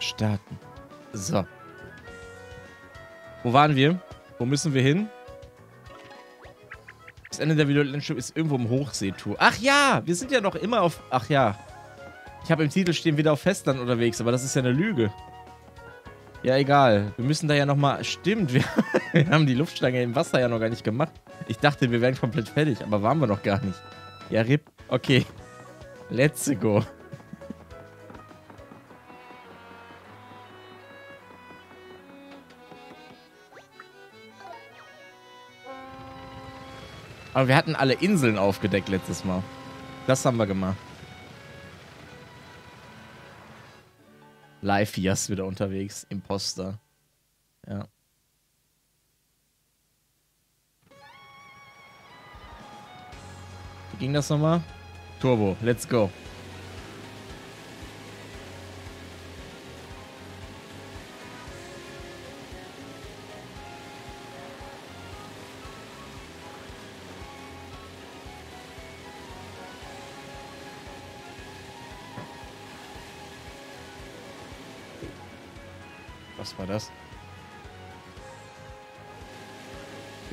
Starten. So. Wo waren wir? Wo müssen wir hin? Das Ende der Videolandschaft ist irgendwo im Hochseetour. Ach ja, wir sind ja noch immer auf... Ach ja. Ich habe im Titel stehen, wieder auf Festland unterwegs, aber das ist ja eine Lüge. Ja, egal. Wir müssen da ja nochmal... Stimmt, wir, haben die Luftschlange im Wasser ja noch gar nicht gemacht. Ich dachte, wir wären komplett fertig, aber waren wir noch gar nicht. Ja, RIP. Okay. Let's go. Aber wir hatten alle Inseln aufgedeckt letztes Mal. Das haben wir gemacht. Live Fias wieder unterwegs. Imposter. Ja. Wie ging das nochmal? Turbo, let's go.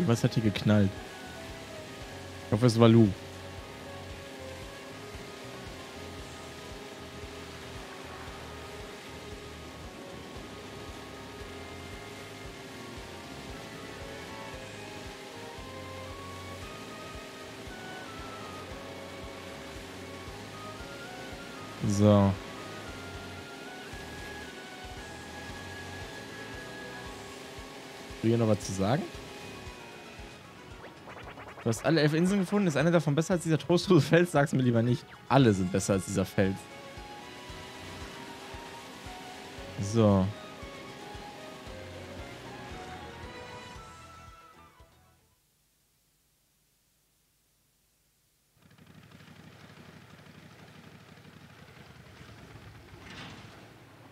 Was hat hier geknallt? Ich hoffe, es war Lu. So. du hier noch was zu sagen? Du hast alle elf Inseln gefunden. Ist einer davon besser als dieser trostlose Fels? Sag's mir lieber nicht. Alle sind besser als dieser Fels. So.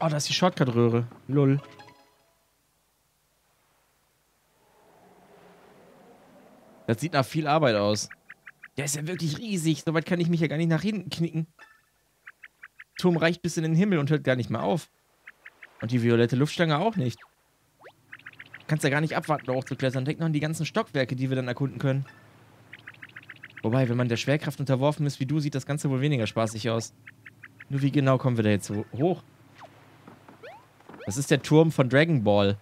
Oh, da ist die Shortcut-Röhre. Lull. Das sieht nach viel Arbeit aus. Der ist ja wirklich riesig. Soweit kann ich mich ja gar nicht nach hinten knicken. Turm reicht bis in den Himmel und hört gar nicht mehr auf. Und die violette Luftschlange auch nicht. Kannst ja gar nicht abwarten, da hochzuklettern. Denk noch an die ganzen Stockwerke, die wir dann erkunden können. Wobei, wenn man der Schwerkraft unterworfen ist wie du, sieht das Ganze wohl weniger spaßig aus. Nur wie genau kommen wir da jetzt hoch? Das ist der Turm von Dragon Ball.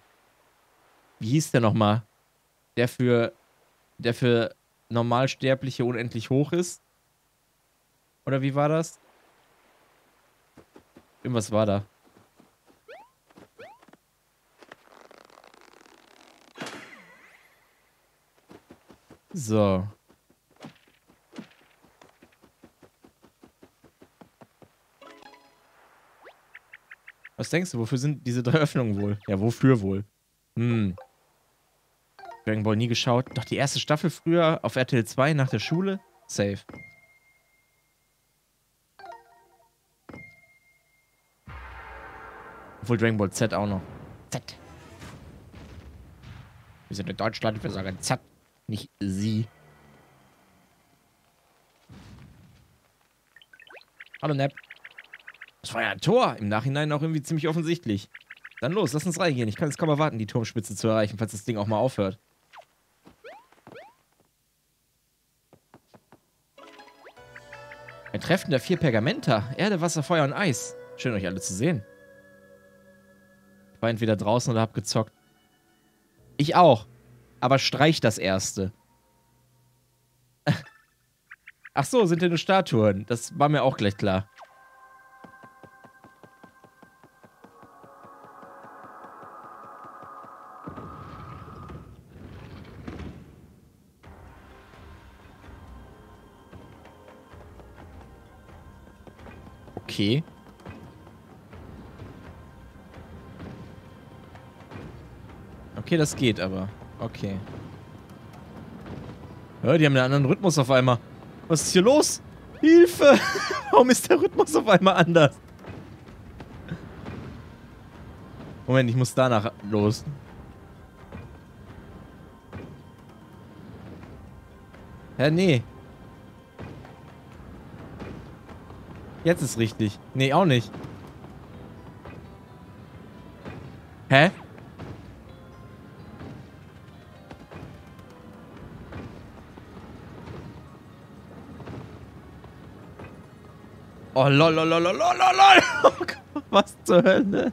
Wie hieß der nochmal? Der für der für Normalsterbliche unendlich hoch ist. Oder wie war das? Irgendwas war da. So. Was denkst du, wofür sind diese drei Öffnungen wohl? Ja, wofür wohl? Hm. Dragon Ball nie geschaut. Doch die erste Staffel früher auf RTL 2 nach der Schule. Safe. Obwohl Dragon Ball Z auch noch. Z. Wir sind in Deutschland, wir sagen Z, nicht sie. Hallo Nap. Das war ja ein Tor. Im Nachhinein auch irgendwie ziemlich offensichtlich. Dann los, lass uns reingehen. Ich kann jetzt kaum erwarten, die Turmspitze zu erreichen, falls das Ding auch mal aufhört. Ein Treffen der vier Pergamenter. Erde, Wasser, Feuer und Eis. Schön, euch alle zu sehen. Ich war entweder draußen oder hab gezockt. Ich auch. Aber streich das erste. Ach so, sind ja nur Statuen. Das war mir auch gleich klar. Okay. Okay, das geht aber. Okay. Ja, die haben einen anderen Rhythmus auf einmal. Was ist hier los? Hilfe! Warum ist der Rhythmus auf einmal anders? Moment, ich muss danach los. Hä, nee. Jetzt ist richtig. Nee, auch nicht. Hä? Oh, lol, lol, lol, lol, lol, lol. Oh was zur Hölle?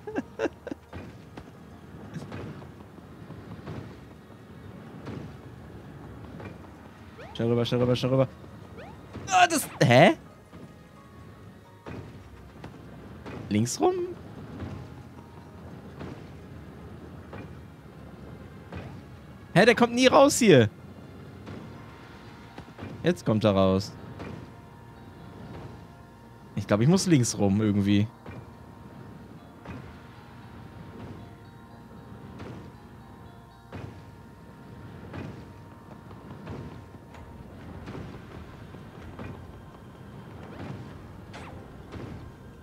Schau rüber, schau rüber, schau rüber. Ah, das... Hä? Links rum? Hä, der kommt nie raus hier. Jetzt kommt er raus. Ich glaube, ich muss links rum irgendwie.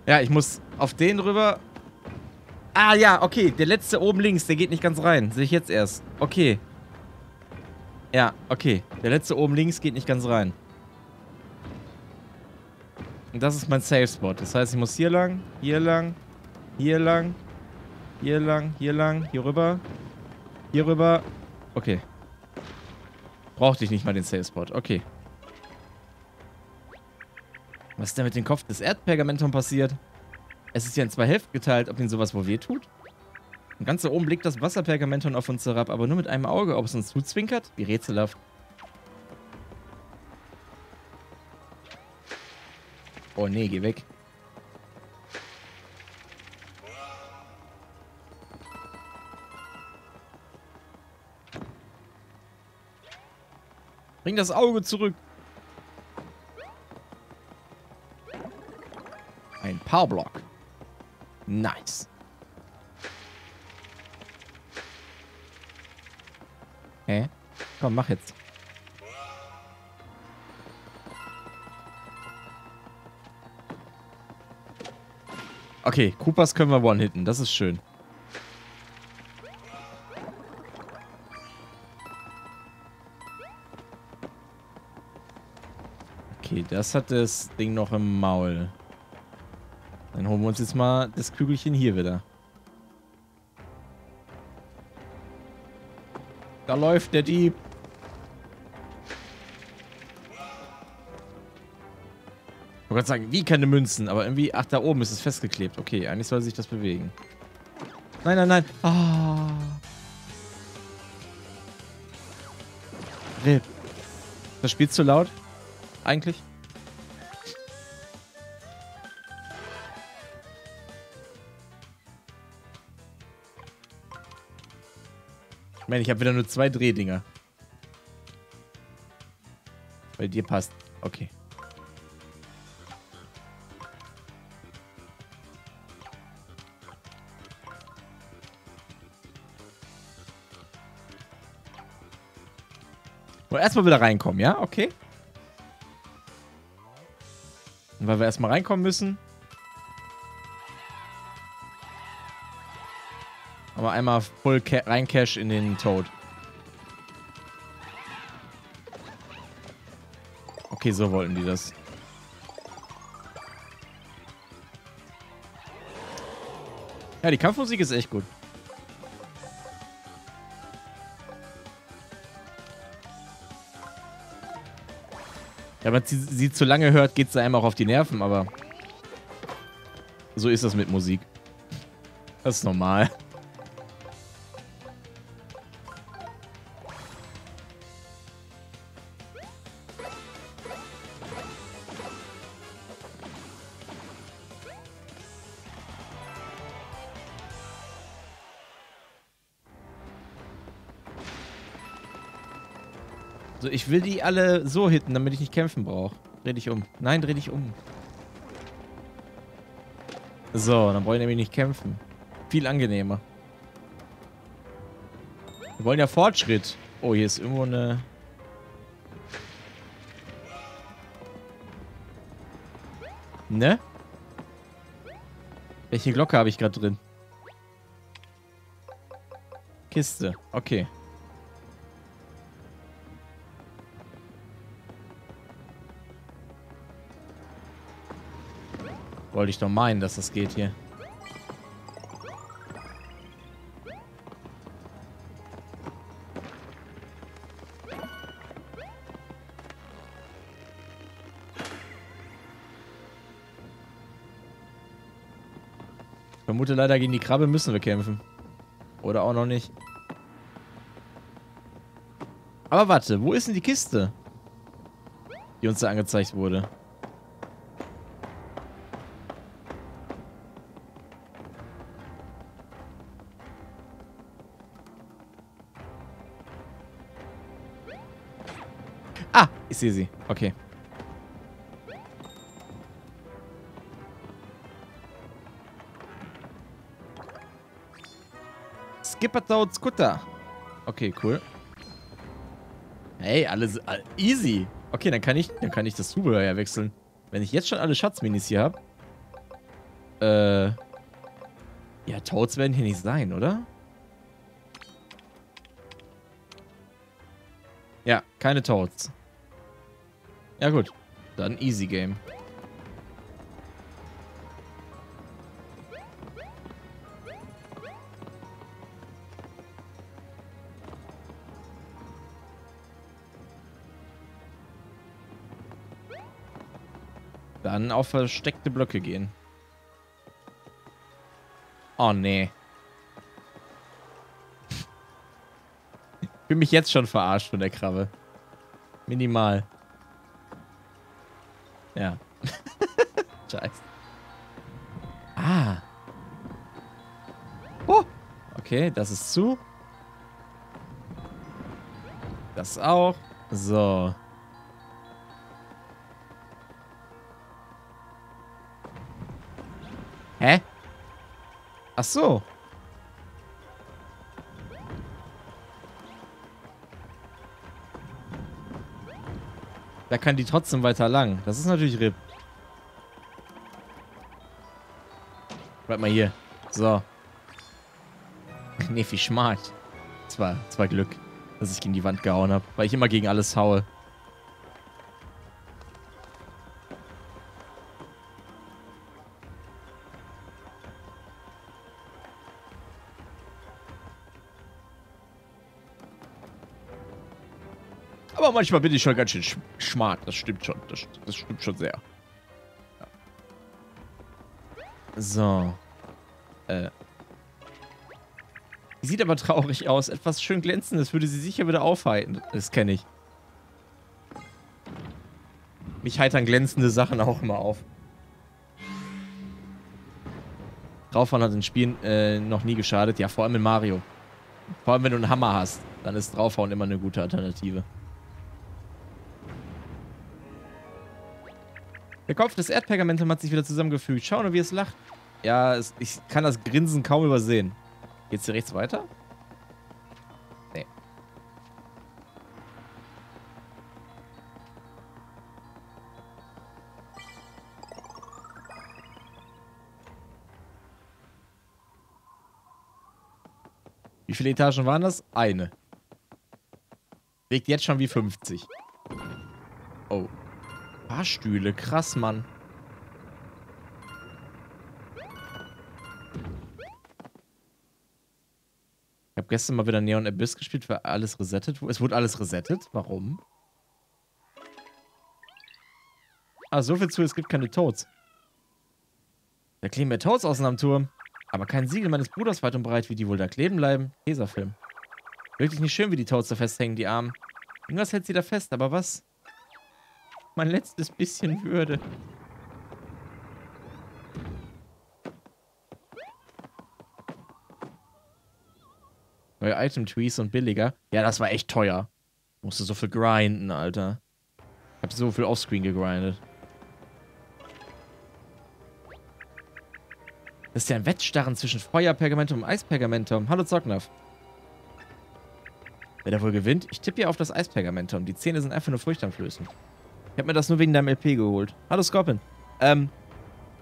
Ja, ich muss auf den rüber. Ah, ja, okay. Der letzte oben links, der geht nicht ganz rein. Sehe ich jetzt erst. Okay. Ja, okay. Der letzte oben links geht nicht ganz rein. Und das ist mein Safe Spot. Das heißt, ich muss hier lang, hier lang, hier lang, hier lang, hier lang, hier rüber, hier rüber. Okay. Brauchte ich nicht mal den Safe Spot. Okay. Was ist denn mit dem Kopf des Erdpergamentum passiert? Es ist ja in zwei Hälften geteilt, ob ihn sowas wohl wehtut. Und ganz da oben blickt das Wasserpergamenton auf uns herab, aber nur mit einem Auge. Ob es uns zuzwinkert? Wie rätselhaft. Oh nee, geh weg. Bring das Auge zurück. Powerblock. Nice. Hä? Komm, mach jetzt. Okay, Koopas können wir one-hitten. Das ist schön. Okay, das hat das Ding noch im Maul. Holen wir uns jetzt mal das Kügelchen hier wieder. Da läuft der Dieb. Ich wollte sagen, wie keine Münzen, aber irgendwie, ach, da oben ist es festgeklebt. Okay, eigentlich soll sich das bewegen. Nein, nein, nein. Ah. RIP. Das spielt zu laut? Eigentlich? Meine, ich habe wieder nur zwei Drehdinger. Bei dir passt. Okay. Wollen erstmal wieder reinkommen, ja? Okay. Und weil wir erstmal reinkommen müssen. Aber einmal voll rein Cash in den Toad. Okay, so wollten die das. Ja, die Kampfmusik ist echt gut. Ja, wenn man sie, sie zu lange hört, geht es einem auch auf die Nerven, aber so ist das mit Musik. Das ist normal. So, ich will die alle so hitten, damit ich nicht kämpfen brauche. Dreh dich um. Nein, dreh dich um. So, dann brauche ich nämlich nicht kämpfen. Viel angenehmer. Wir wollen ja Fortschritt. Oh, hier ist irgendwo eine... Ne? Welche Glocke habe ich gerade drin? Kiste. Okay. Wollte ich doch meinen, dass das geht hier. Ich vermute leider gegen die Krabbe müssen wir kämpfen. Oder auch noch nicht. Aber warte, wo ist denn die Kiste? Die uns da angezeigt wurde. Ah, ich sehe sie. Okay. Skippertaut Skutter. Okay, cool. Hey, alles all, easy. Okay, dann kann ich, dann kann ich das Zubehör ja wechseln. Wenn ich jetzt schon alle Schatzminis hier habe. Äh. Ja, Toads werden hier nicht sein, oder? Keine Toads. Ja gut, dann easy game. Dann auf versteckte Blöcke gehen. Oh, nee. Ich fühle mich jetzt schon verarscht von der Krabbe. Minimal. Ja. Scheiße. Ah. Oh. Okay, das ist zu. Das auch. So. Hä? Ach so. Da kann die trotzdem weiter lang. Das ist natürlich RIP. Bleib mal hier. So. nee, wie war, das war Glück, dass ich gegen die Wand gehauen habe. Weil ich immer gegen alles haue. Aber manchmal bin ich schon ganz schön sch schmart. Das stimmt schon. Das, das stimmt schon sehr. Ja. So. Äh. Sieht aber traurig aus. Etwas schön glänzendes würde sie sicher wieder aufhalten. Das kenne ich. Mich heitern glänzende Sachen auch immer auf. Draufhauen hat in Spielen äh, noch nie geschadet. Ja, vor allem in Mario. Vor allem, wenn du einen Hammer hast, dann ist Draufhauen immer eine gute Alternative. Der Kopf des Erdpergamentum hat sich wieder zusammengefügt. Schau nur, wie es lacht. Ja, es, ich kann das Grinsen kaum übersehen. Geht's hier rechts weiter? Nee. Wie viele Etagen waren das? Eine. Liegt jetzt schon wie 50. Oh. Fahrstühle, krass, Mann. Ich habe gestern mal wieder Neon Abyss gespielt, weil alles resettet wurde. Es wurde alles resettet. Warum? Ah, so viel zu, es gibt keine Toads. Da kleben mehr Toads außen am Turm. Aber kein Siegel meines Bruders weit und breit, wie die wohl da kleben bleiben. Tesafilm. Wirklich nicht schön, wie die Toads da festhängen, die Armen. Irgendwas hält sie da fest, aber was? Mein letztes bisschen Würde. Neue Item-Trees und billiger. Ja, das war echt teuer. Musste so viel grinden, Alter. Ich hab so viel offscreen gegrindet. Das ist ja ein Wettstarren zwischen Feuerpergamentum und Eispergamentum. Hallo Zocknaf. Wer da wohl gewinnt? Ich tippe hier auf das Eispergamentum. Die Zähne sind einfach nur furchteinflößend. Ich habe mir das nur wegen deinem LP geholt. Hallo Scorpion. Ähm,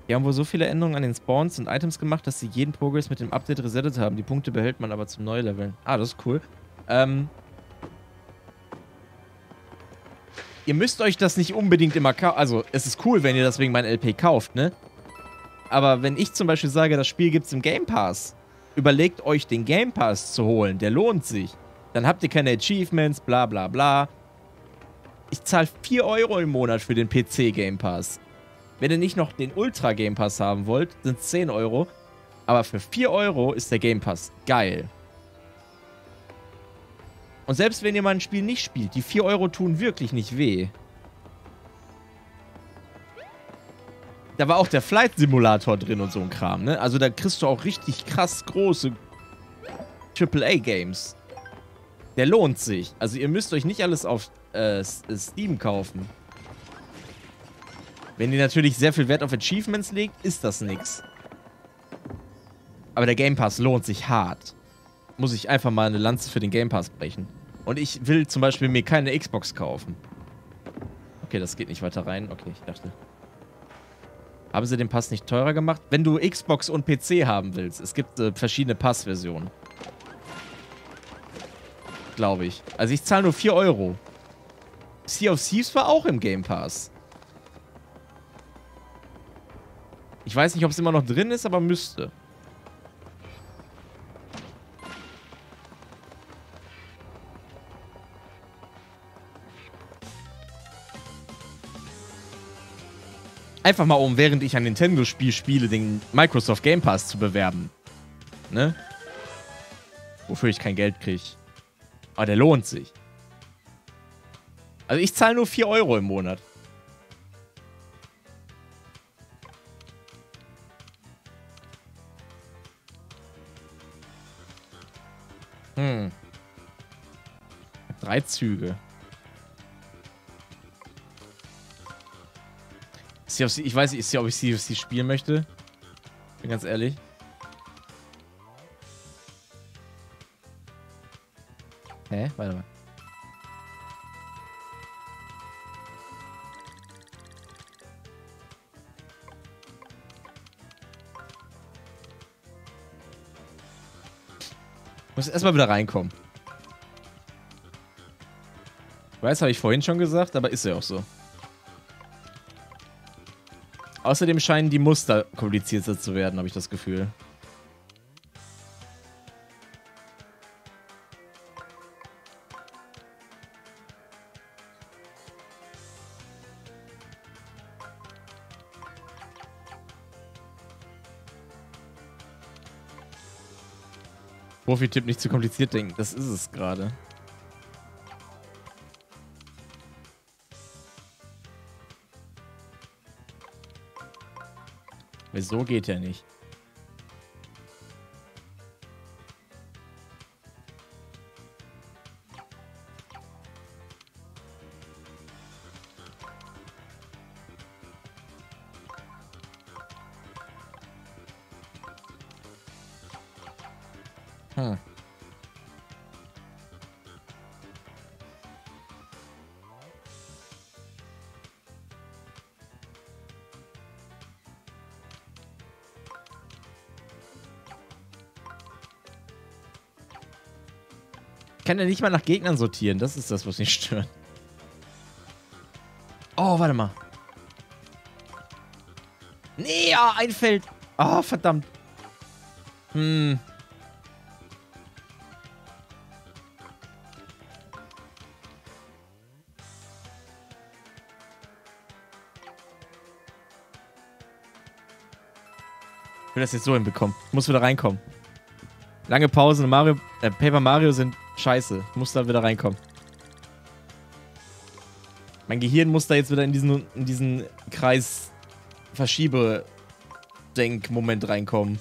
die haben wohl so viele Änderungen an den Spawns und Items gemacht, dass sie jeden Progress mit dem Update resettet haben. Die Punkte behält man aber zum Neuleveln. Ah, das ist cool. Ähm, ihr müsst euch das nicht unbedingt immer kaufen. Also, es ist cool, wenn ihr das wegen meinem LP kauft, ne? Aber wenn ich zum Beispiel sage, das Spiel gibt's im Game Pass, überlegt euch den Game Pass zu holen. Der lohnt sich. Dann habt ihr keine Achievements, bla bla bla. Ich zahle 4 Euro im Monat für den PC Game Pass. Wenn ihr nicht noch den Ultra Game Pass haben wollt, sind es 10 Euro. Aber für 4 Euro ist der Game Pass geil. Und selbst wenn ihr mal ein Spiel nicht spielt, die 4 Euro tun wirklich nicht weh. Da war auch der Flight Simulator drin und so ein Kram, ne? Also da kriegst du auch richtig krass große AAA-Games. Der lohnt sich. Also ihr müsst euch nicht alles auf äh, Steam kaufen. Wenn ihr natürlich sehr viel Wert auf Achievements legt, ist das nix. Aber der Game Pass lohnt sich hart. Muss ich einfach mal eine Lanze für den Game Pass brechen. Und ich will zum Beispiel mir keine Xbox kaufen. Okay, das geht nicht weiter rein. Okay, ich dachte... Haben sie den Pass nicht teurer gemacht? Wenn du Xbox und PC haben willst. Es gibt äh, verschiedene Passversionen. Glaube ich. Also ich zahle nur 4 Euro. Sea of Thieves war auch im Game Pass. Ich weiß nicht, ob es immer noch drin ist, aber müsste. Einfach mal, um während ich ein Nintendo-Spiel spiele, den Microsoft Game Pass zu bewerben. Ne? Wofür ich kein Geld kriege. Aber der lohnt sich. Also ich zahle nur 4 Euro im Monat. Hm. Drei Züge. Ich weiß nicht, ob ich CFC spielen möchte. Bin ganz ehrlich. Hä? Warte mal. Muss erstmal wieder reinkommen. Weiß, habe ich vorhin schon gesagt, aber ist ja auch so. Außerdem scheinen die Muster komplizierter zu werden, habe ich das Gefühl. Profi-Tipp nicht zu kompliziert denken. Das ist es gerade. so geht ja nicht. Hm. kann ja nicht mal nach Gegnern sortieren. Das ist das, was mich stört. Oh, warte mal. Nee, ja, ein Feld. Oh, verdammt. Hm. Will das jetzt so hinbekommen. Ich muss wieder reinkommen. Lange Pausen Mario, äh, Paper Mario sind scheiße. Ich muss da wieder reinkommen. Mein Gehirn muss da jetzt wieder in diesen, in diesen Kreis Verschiebe-Denk-Moment reinkommen.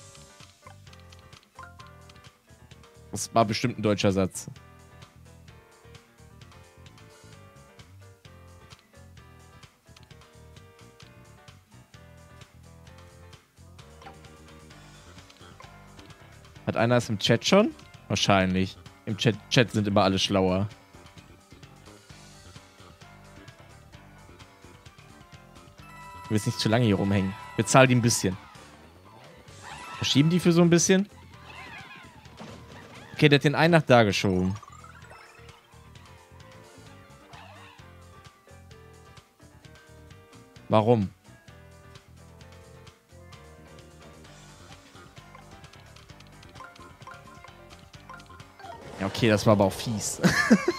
Das war bestimmt ein deutscher Satz. Hat einer es im Chat schon? Wahrscheinlich. Im Chat, Chat sind immer alle schlauer. Ich will jetzt nicht zu lange hier rumhängen. Bezahl die ein bisschen. Verschieben die für so ein bisschen? Okay, der hat den einen nach da geschoben. Warum? Okay, das war aber auch fies.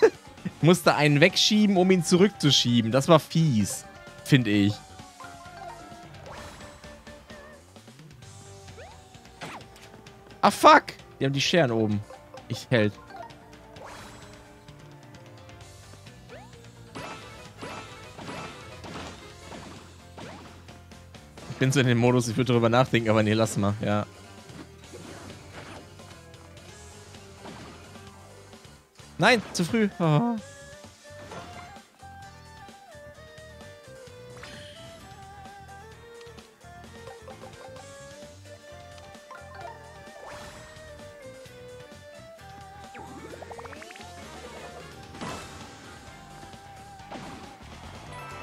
Musste einen wegschieben, um ihn zurückzuschieben. Das war fies. Finde ich. Ah, fuck! Die haben die Scheren oben. Ich hält. Ich bin so in dem Modus, ich würde darüber nachdenken, aber nee, lass mal, ja. Nein, zu früh. Oh.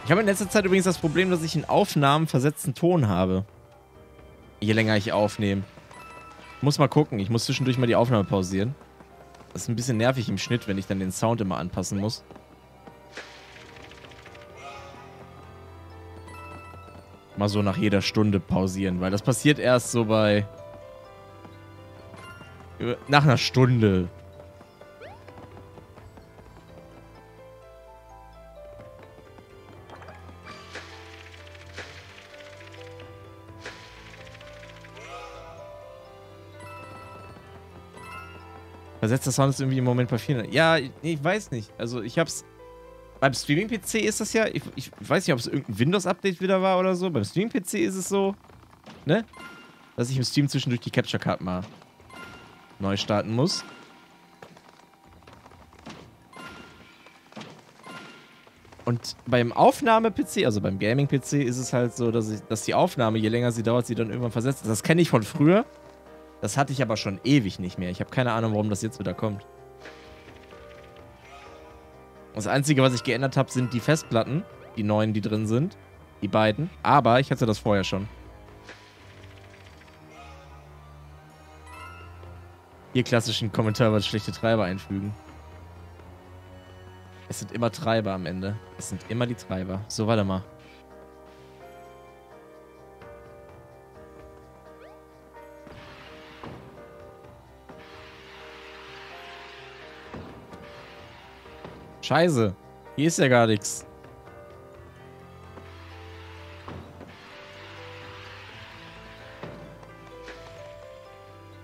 Ich habe in letzter Zeit übrigens das Problem, dass ich in Aufnahmen versetzten Ton habe. Je länger ich aufnehme. Muss mal gucken. Ich muss zwischendurch mal die Aufnahme pausieren. Das ist ein bisschen nervig im Schnitt, wenn ich dann den Sound immer anpassen muss. Mal so nach jeder Stunde pausieren, weil das passiert erst so bei... Nach einer Stunde. Versetzter Sound ist irgendwie im Moment bei vielen. Ja, ich weiß nicht. Also ich hab's. Beim Streaming-PC ist das ja. Ich, ich weiß nicht, ob es irgendein Windows-Update wieder war oder so. Beim Streaming-PC ist es so, ne? Dass ich im Stream zwischendurch die Capture Card mal neu starten muss. Und beim Aufnahme-PC, also beim Gaming-PC, ist es halt so, dass, ich, dass die Aufnahme, je länger sie dauert, sie dann irgendwann versetzt. Das kenne ich von früher. Das hatte ich aber schon ewig nicht mehr. Ich habe keine Ahnung, warum das jetzt wieder kommt. Das Einzige, was ich geändert habe, sind die Festplatten. Die neuen, die drin sind. Die beiden. Aber ich hatte das vorher schon. Hier klassischen Kommentar was schlechte Treiber einfügen. Es sind immer Treiber am Ende. Es sind immer die Treiber. So, warte mal. Scheiße. Hier ist ja gar nichts.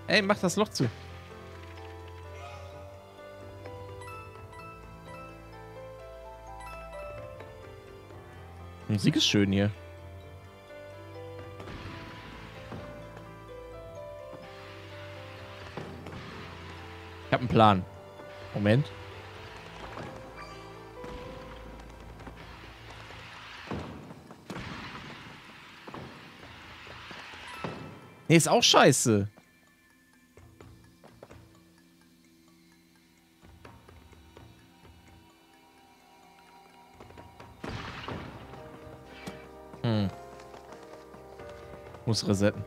Ey, mach das Loch zu. Musik ist schön hier. Ich habe einen Plan. Moment. Nee, ist auch scheiße. Hm. Muss resetten.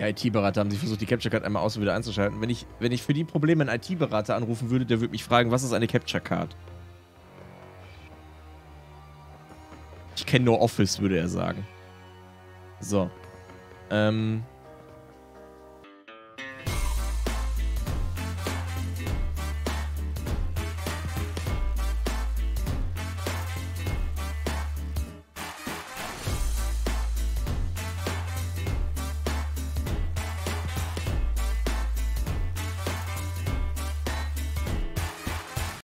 IT-Berater haben sie versucht, die Capture Card einmal aus und wieder einzuschalten. Wenn ich, wenn ich für die Probleme einen IT-Berater anrufen würde, der würde mich fragen, was ist eine Capture Card? Ich kenne nur Office, würde er sagen. So. Ähm.